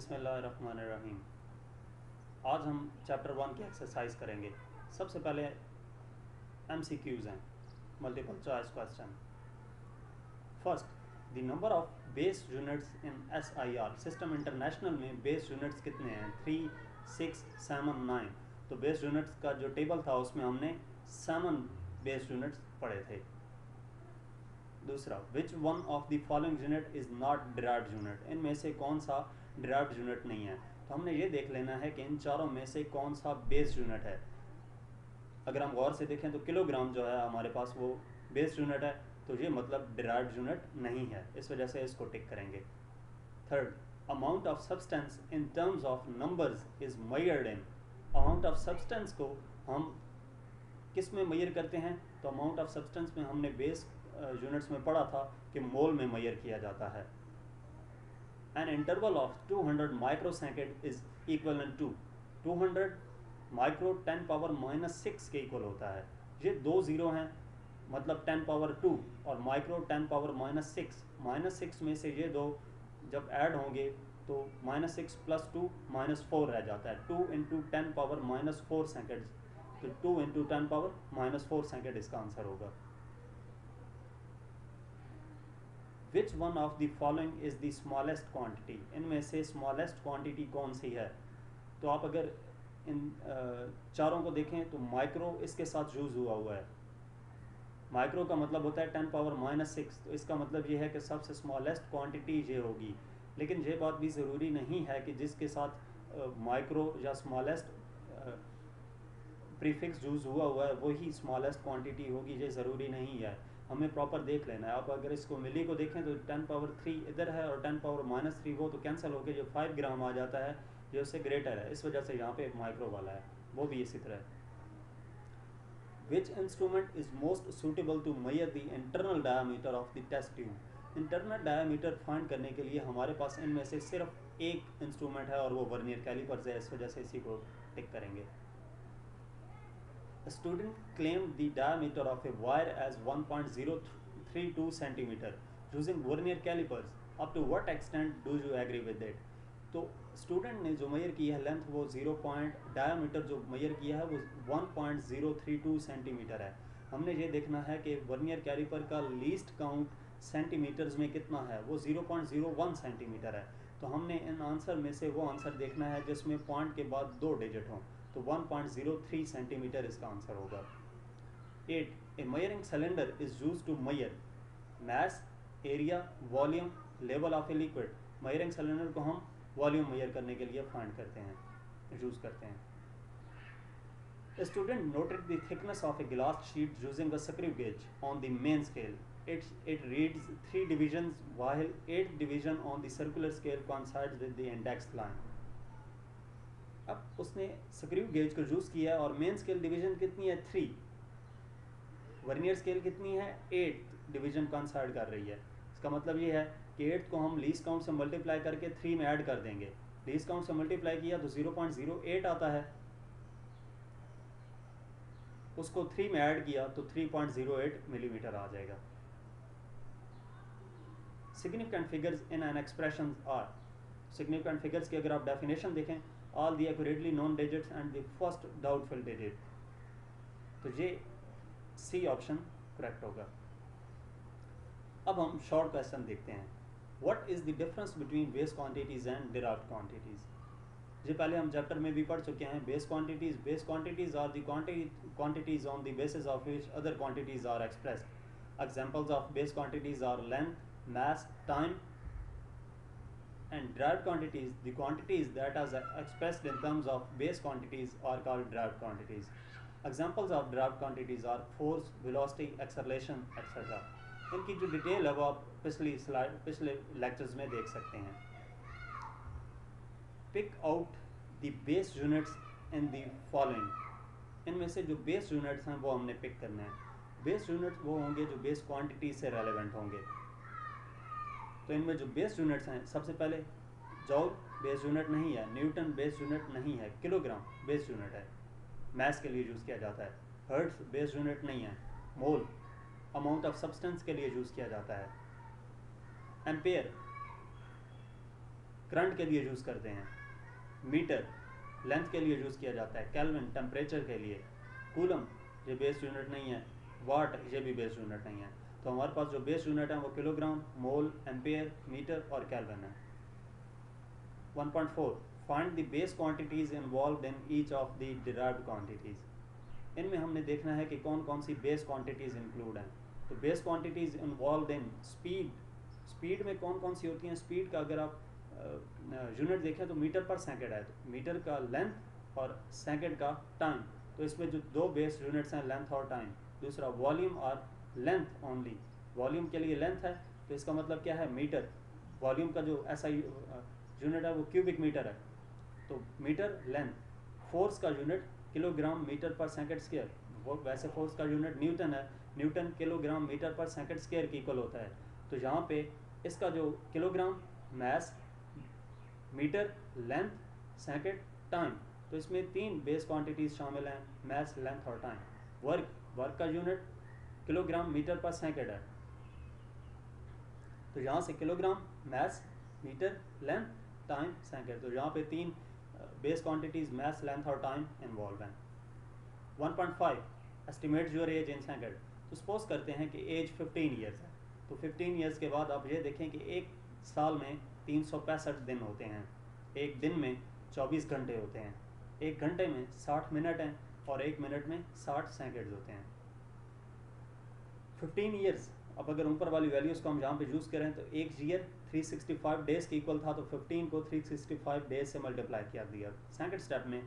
बिस्मिल्लाहिर्रहमानिर्रहीम। आज हम चैप्टर वन की एक्सरसाइज करेंगे। सबसे पहले एम सी क्यूज़ हैं multiple choice question first the number of base units in S I or system international में बेस यूनिट्स कितने हैं? थ्री सिक्स सेवन नाइन तो बेस यूनिट्स का जो टेबल था, उसमें हमने सेवन बेस यूनिट्स पढ़े थे। दूसरा which one of the following unit is not derived unit इनमें से कौन सा डिराइव्ड यूनिट नहीं है। तो हमने ये देख लेना है कि इन चारों में से कौन सा बेस यूनिट है। अगर हम गौर से देखें तो किलोग्राम जो है हमारे पास वो बेस यूनिट है तो ये मतलब डिराइव्ड यूनिट नहीं है। इस वजह से इसको टिक करेंगे। Third amount of substance in terms of numbers is measured in amount of substance को हम किसमें मैयर करते हैं? तो अमाउंट ऑफ़ सब्सटेंस में हमने बेस यूनिट्स में पढ़ा था कि मोल में मैयर किया जाता है। An interval of 200 microsecond is equal to 200 micro 10 power minus six के इक्वल होता है। ये दो ज़ीरो हैं मतलब 10 पावर 2 और micro 10 power minus six minus six में से ये दो जब ऐड होंगे तो minus six plus two minus four रह जाता है। Two into ten power minus four second तो two into ten power minus four second इसका आंसर होगा। Which one of the following is the smallest quantity इनमें से स्मॉलेस्ट क्वांटिटी कौन सी है? तो आप अगर इन चारों को देखें तो माइक्रो इसके साथ यूज़ हुआ हुआ है। माइक्रो का मतलब होता है टेन पावर माइनस सिक्स तो इसका मतलब ये है कि सबसे स्मॉलेस्ट क्वांटिटी ये होगी। लेकिन ये बात भी ज़रूरी नहीं है कि जिसके साथ माइक्रो या स्मॉलेस्ट प्रीफिक्स यूज़ हुआ हुआ है, वही स्मॉलेस्ट क्वांटिटी होगी, ये ज़रूरी नहीं है। हमें प्रॉपर देख लेना है। आप अगर इसको मिली को देखें तो टेन पावर थ्री इधर है और टेन पावर माइनस थ्री वो तो कैंसिल होकर जो फाइव ग्राम आ जाता है, जो उससे ग्रेटर है, इस वजह से यहाँ पे माइक्रो वाला है। वो भी इसी तरह which instrument is most suitable to measure the internal diameter of the test tube internal diameter find करने के लिए हमारे पास इनमें से सिर्फ़ एक इंस्ट्रूमेंट है और वो वर्नियर कैलिपर्स है, इस वजह से इसी को टिक करेंगे। A student claimed the diameter of a wire as 1.032 centimeter using vernier calipers. Up to what extent do you agree with it? तो स्टूडेंट ने जो मैयर की है लेंथ वो ज़ीरो पॉइंट डायामीटर जो मैयर किया है वो 1.032 सेंटीमीटर है हमने ये देखना है कि वर्नियर कैलिपर का लीस्ट काउंट सेंटीमीटर्स में कितना है वो 0.01 सेंटीमीटर है तो हमने इन आंसर में से वो आंसर देखना है जिसमें पॉइंट के बाद दो डिजिट हों। तो 1.03 सेंटीमीटर इसका आंसर होगा। Eight a measuring cylinder is use to measure mass area volume level of a liquid measuring cylinder को हम वॉल्यूम मयर करने के लिए फाइंड करते हैं यूज़ करते हैं। Student student noted the thickness of a glass sheet using a screw gauge on the main scale. It, reads three divisions while eight division on the circular scale coincides with the index line. अब उसने screw gauge को use किया और main scale division कितनी है? Three vernier scale कितनी है? Eight division कंसाइड कर रही है। इसका मतलब ये है कि एट को हम लीज काउंट से मल्टीप्लाई करके थ्री में ऐड कर देंगे। लीज काउंट से मल्टीप्लाई किया तो ज़ीरो पॉइंट ज़ीरो एट आता है। उसको थ्री में ऐड किया तो three point zero eight millimeter आ जाएगा। Significant figures in an expression are significant figures की अगर आप डेफिनेशन देखें, all the accurately known digits and the first doubtful digit. तो ये सी ऑप्शन करेक्ट होगा। अब हम शॉर्ट क्वेश्चन देखते हैं। What is the difference between base quantities and derived quantities ये पहले हम चैप्टर में भी पढ़ चुके हैं। Base quantities base quantities are the quantities on the basis of which other quantities are expressed examples of base quantities are length mass time and derived quantities, the quantities that are expressed in terms of base quantities are called derived quantities. Examples of derived quantities are force, velocity, acceleration, etc. इनकी जो detail है वो आप पिछली slide पिछले lectures में देख सकते हैं pick out the base units in the following इनमें से जो बेस यूनिट्स हैं वो हमने पिक करना है बेस यूनिट्स वो होंगे जो बेस क्वांटिटी से रेलेवेंट होंगे तो इनमें जो बेस यूनिट्स हैं, सबसे पहले जॉल बेस यूनिट नहीं है न्यूटन बेस यूनिट नहीं है किलोग्राम बेस यूनिट है। मैथ्स के लिए यूज़ किया जाता है। हर्ट्स बेस यूनिट नहीं है मोल अमाउंट ऑफ़ सब्सटेंस के लिए यूज़ किया जाता है। एम्पेयर करंट के लिए यूज़ करते हैं। मीटर लेंथ के लिए यूज़ किया जाता है। कैलविन टेम्परेचर के लिए। कूलम ये बेस्ड यूनिट नहीं है। वाट ये भी बेस्ड यूनिट नहीं है। तो हमारे पास जो बेस्ड यूनिट है वो किलोग्राम मोल एम्पेयर मीटर और कैलविन है। 1.4 find the base quantities involve in each of the derived quantities इनमें हमने देखना है कि कौन कौन सी बेस क्वांटिटीज इंक्लूड हैं। तो base quantities involve in speed speed में कौन कौन सी होती हैं? स्पीड का अगर आप यूनिट देखें तो मीटर पर सेकेंड है। तो मीटर का लेंथ और सेकेंड का टाइम तो इसमें जो दो बेस यूनिट्स हैं लेंथ और टाइम दूसरा वॉल्यूम और लेंथ ओनली वॉल्यूम के लिए लेंथ है तो इसका मतलब क्या है? मीटर। वॉल्यूम का जो ऐसा यूनिट है, वो क्यूबिक मीटर है। तो मीटर लेंथ फोर्स का unit kilogram meter per second square वो वैसे फोर्स का यूनिट न्यूटन है Newton kilogram meter per second square की इक्वल होता है। तो यहाँ पे इसका जो kilogram mass meter length second time तो इसमें तीन बेस क्वांटिटीज शामिल हैं मैस लेंथ और टाइम वर्क वर्क का unit kilogram meter per second है। तो यहाँ से kilogram mass meter length time second. तो यहाँ पे तीन बेस क्वांटिटीज मैस, लेंथ और टाइम इन्वॉल्व हैं। 1.5 estimate your age in second. तो सपोज़ करते हैं कि एज 15 इयर्स है। तो 15 इयर्स के बाद आप ये देखें कि एक साल में तीन सौ पैंसठ दिन होते हैं। एक दिन में 24 घंटे होते हैं। एक घंटे में 60 मिनट हैं और एक मिनट में 60 सेकेंड्स होते हैं। 15 ईयर्स अब अगर ऊपर वाली वैल्यूज़ को हम जहाँ पे यूज़ करें तो एक ईयर 365 डेज़ के इक्वल था तो 15 को 365 डेज़ से मल्टीप्लाई किया दिया। सेकंड स्टेप में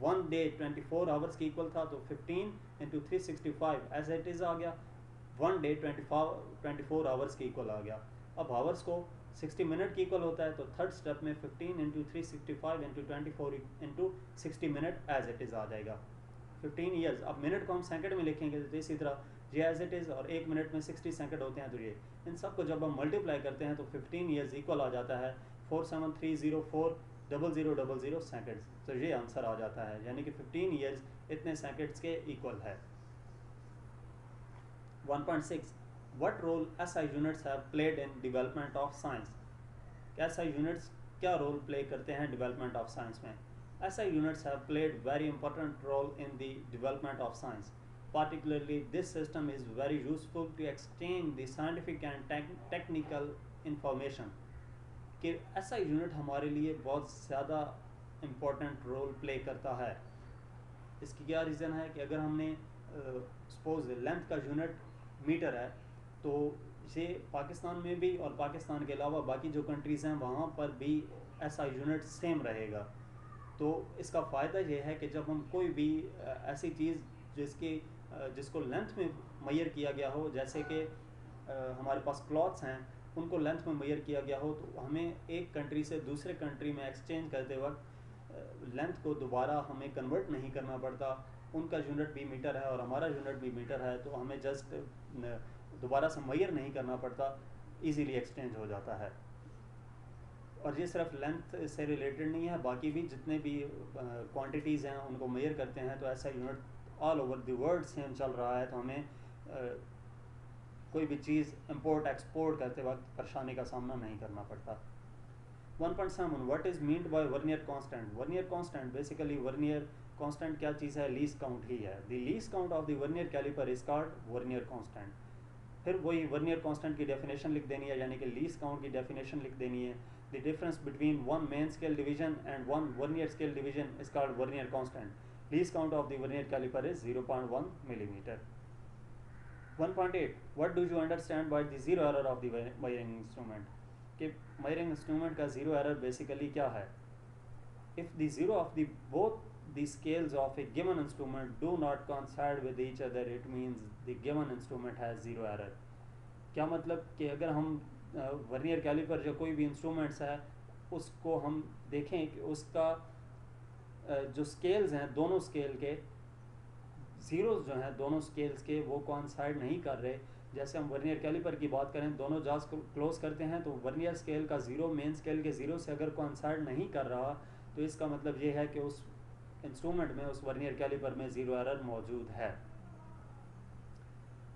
वन डे 24 आवर्स की इक्वल था तो 15 into three as it is आ गया। वन डे 24 24 आवर्स की इक्वल आ गया। अब आवर्स को 60 मिनट की इक्वल होता है तो थर्ड स्टेप में 15 into three sixty five into twenty four into sixty minute as it is आ जाएगा। 15 ईयर्स अब मिनट को हम सेकंड में लिखेंगे तो इसी तरह ये एज इट इज़ और एक मिनट में 60 सेकंड होते हैं तो ये इन सबको जब हम मल्टीप्लाई करते हैं तो 15 ईयर्स इक्वल आ जाता है। Four seven three zero four double zero double zero seconds तो ये आंसर आ जाता है। यानी कि 15 ईयर्स इतने सेकेंड्स के इक्वल है। 1.6 what role SI units have played in development of science? SI units क्या रोल प्ले करते हैं डेवलपमेंट ऑफ़ साइंस में? SI units have played very important role in the development of science particularly, this system is very useful to exchange the scientific and technical information. कि ऐसा unit हमारे लिए बहुत ज़्यादा important role play करता है। इसकी क्या रीज़न है कि अगर हमने सपोज़ लेंथ का यूनिट मीटर है तो ये पाकिस्तान में भी और पाकिस्तान के अलावा बाकी जो कंट्रीज़ हैं, वहाँ पर भी ऐसा यूनिट सेम रहेगा। तो इसका फ़ायदा ये है कि जब हम कोई भी ऐसी चीज़ जिसकी जिसको लेंथ में मैयर किया गया हो, जैसे कि हमारे पास क्लॉथ्स हैं, उनको लेंथ में मैयर किया गया हो तो हमें एक कंट्री से दूसरे कंट्री में एक्सचेंज करते वक्त लेंथ को दोबारा हमें कन्वर्ट नहीं करना पड़ता। उनका यूनिट भी मीटर है और हमारा यूनिट भी मीटर है तो हमें जस्ट दोबारा से मैयर नहीं करना पड़ता। इजीली एक्सचेंज हो जाता है। और ये सिर्फ़ लेंथ से रिलेटेड नहीं है, बाकी भी जितने भी क्वांटिटीज़ हैं, उनको मेयर करते हैं तो ऐसा unit all over the world same चल रहा है तो हमें कोई भी चीज़ इम्पोर्ट एक्सपोर्ट करते वक्त परेशानी का सामना नहीं करना पड़ता। 1.7 what is meant by vernier constant vernier constant basically vernier constant क्या चीज़ है? लीज काउंट ही है। The least count of the vernier caliper is called vernier constant फिर वही वर्नियर कांस्टेंट की डेफिनेशन लिख देनी है, यानी कि लीज काउंट की डेफिनेशन लिख देनी है। The difference between one main scale division and one vernier scale division is called vernier constant least count of the vernier caliper is 0.1 millimeter 1.8 what do you understand by the zero error of the measuring instrument कि measuring instrument का zero error basically क्या है? If the zero of the both the scales of a given instrument do not coincide with each other, it means the given instrument has zero error. क्या मतलब? कि अगर हम vernier caliper जो कोई भी इंस्ट्रूमेंट्स है, उसको हम देखें कि उसका जो स्केल्स हैं, दोनों स्केल के ज़ीरोज़ जो हैं, दोनों स्केल्स के, वो कॉन्साइड नहीं कर रहे। जैसे हम वर्नियर कैलिपर की बात करें, दोनों जाज क्लोज करते हैं तो वर्नियर स्केल का ज़ीरो मेन स्केल के ज़ीरो से अगर कॉन्साइड नहीं कर रहा तो इसका मतलब ये है कि उस इंस्ट्रूमेंट में, उस वर्नियर कैलिपर में ज़ीरो एरर मौजूद है।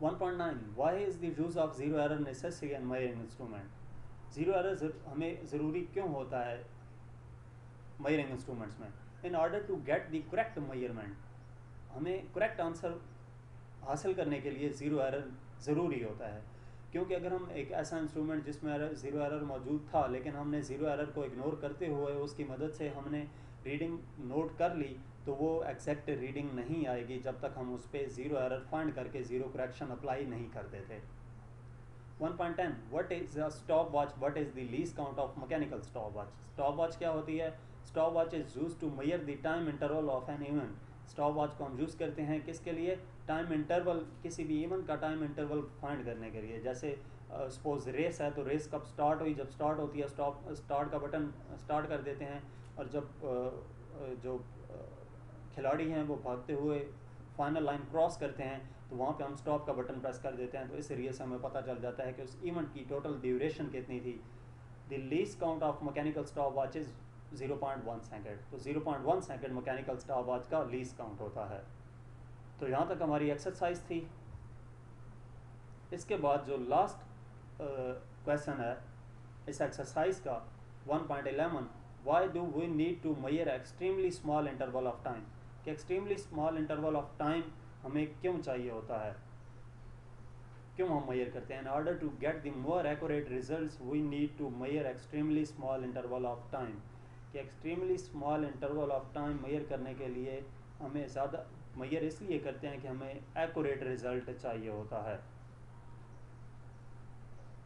1.9 why is the use of zero error necessary and my instrument zero error हमें ज़रूरी क्यों होता है? मयरिंग इंस्ट्रूमेंट्स में। In order to get the correct measurement हमें करेक्ट आंसर हासिल करने के लिए ज़ीरो एरर ज़रूरी होता है। क्योंकि अगर हम एक ऐसा इंस्ट्रूमेंट जिसमें एरर ज़ीरो एरर मौजूद था, लेकिन हमने ज़ीरो एरर को इग्नोर करते हुए उसकी मदद से हमने रीडिंग नोट कर ली तो वो एग्जैक्ट रीडिंग नहीं आएगी जब तक हम उस पर ज़ीरो एरर फाइंड करके ज़ीरो करेक्शन अप्लाई नहीं करते थे। 1.10 what is a stop watch what is the least count of mechanical stop watch stop watch क्या होती है? stopwatch is use to measure the interval of an an stop watch को हम use करते हैं किसके लिए? टाइम इंटरवल किसी भी इवेंट का टाइम इंटरवल फाइंड करने के लिए। जैसे सपोज़ रेस है तो रेस कब स्टार्ट हुई? जब स्टार्ट होती है स्टॉप स्टार्ट का बटन स्टार्ट कर देते हैं और जब uh, जो खिलाड़ी हैं वो भागते हुए फाइनल लाइन क्रॉस करते हैं तो वहाँ पे हम स्टॉप का बटन प्रेस कर देते हैं। तो इस एरिए से हमें पता चल जाता है कि उस इवेंट की टोटल ड्यूरेशन कितनी थी। The least count of mechanical stop watches 0.1 second तो 0.1 सेकंड मैकेनिकल स्टाफ आज का लीज काउंट होता है। तो यहाँ तक हमारी एक्सरसाइज थी। इसके बाद जो लास्ट क्वेश्चन है, इस एक्सरसाइज का 1.11 why do we need to measure extremely small interval of time कि extremely small interval of time हमें क्यों चाहिए होता है? क्यों हम मैयर करते हैं? In order to get the more exact result we need to measure extremely small interval of time कि extremely small interval of time measure करने के लिए हमें ज़्यादा मैयर इसलिए करते हैं कि हमें एक्यूरेट रिज़ल्ट चाहिए होता है।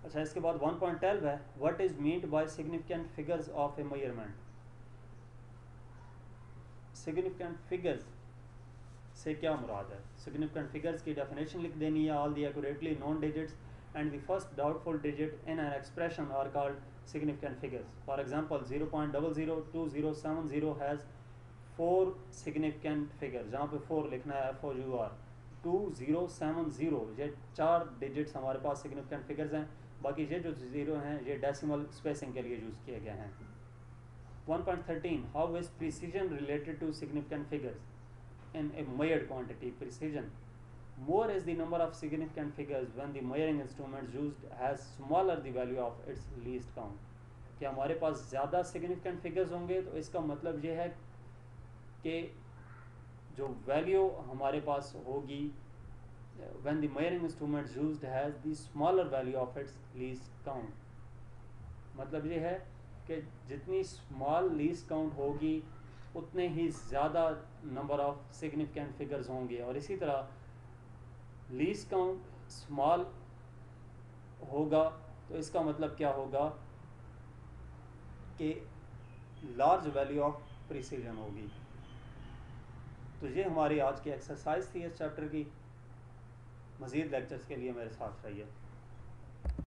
अच्छा इसके बाद 1.12 है। What is meant by significant figures of a measurement significant figures से क्या मुराद है? सिग्निफिकेंट फिगर्स की डेफिनेशन लिख देनी है all the accurately known digits and the first doubtful digit in an expression are called significant figures for example 0.002070 has four significant figure जहाँ पे four लिखना है F O U R two zero seven zero ये चार digits हमारे पास significant figures हैं। बाकी ये जो ज़ीरो हैं, ये डेसिमल स्पेसिंग के लिए यूज़ किए गए हैं। 1.13 how is precision related to significant figures in a measured quantity, precision. More is the number of significant figures when the measuring instrument used has smaller the value of its least count कि हमारे पास ज़्यादा significant figures होंगे तो इसका मतलब ये है कि जो वैल्यू हमारे पास होगी when the measuring instrument used has the smaller value of its least count मतलब ये है कि जितनी स्मॉल लीस्ट काउंट होगी उतने ही ज़्यादा नंबर ऑफ़ सिग्निफिकेंट फिगर्स होंगे और इसी तरह लीस्ट काउंट स्मॉल होगा तो इसका मतलब क्या होगा? कि लार्ज वैल्यू ऑफ़ प्रिसीजन होगी। तो ये हमारी आज की एक्सरसाइज थी इस चैप्टर की। मज़ीद लेक्चर्स के लिए मेरे साथ रहिए।